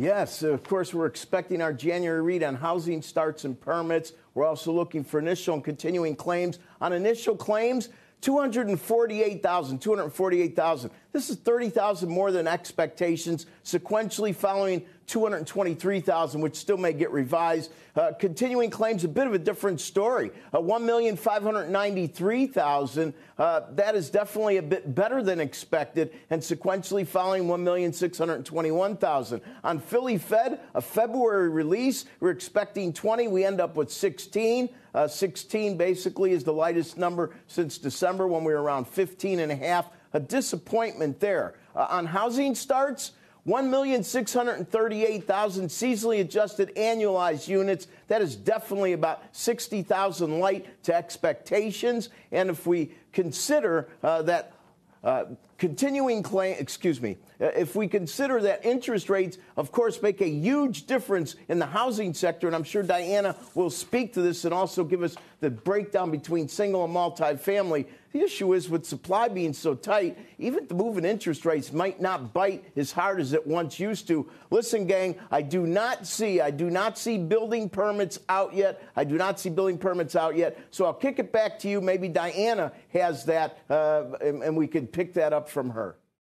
Yes, of course, we're expecting our January read on housing starts and permits. We're also looking for initial and continuing claims. On initial claims, 248,000, 248,000. This is 30,000 more than expectations, sequentially following 223,000, which still may get revised. Uh, continuing claims, a bit of a different story. Uh, 1,593,000. Uh, that is definitely a bit better than expected, and sequentially following 1,621,000. On Philly Fed, a February release, we're expecting 20. We end up with 16. Uh, 16 basically is the lightest number since December when we were around 15 and a half. A disappointment there. Uh, on housing starts, 1,638,000 seasonally adjusted annualized units. That is definitely about 60,000 light to expectations. And if we consider uh, that uh, continuing claim, excuse me, uh, if we consider that interest rates, of course, make a huge difference in the housing sector, and I'm sure Diana will speak to this and also give us the breakdown between single and multifamily. The issue is with supply being so tight, even the move in interest rates might not bite as hard as it once used to. Listen, gang, I do not see, I do not see building permits out yet. I do not see building permits out yet. So I'll kick it back to you. Maybe Diana has that, uh, and, and we could pick that up from her.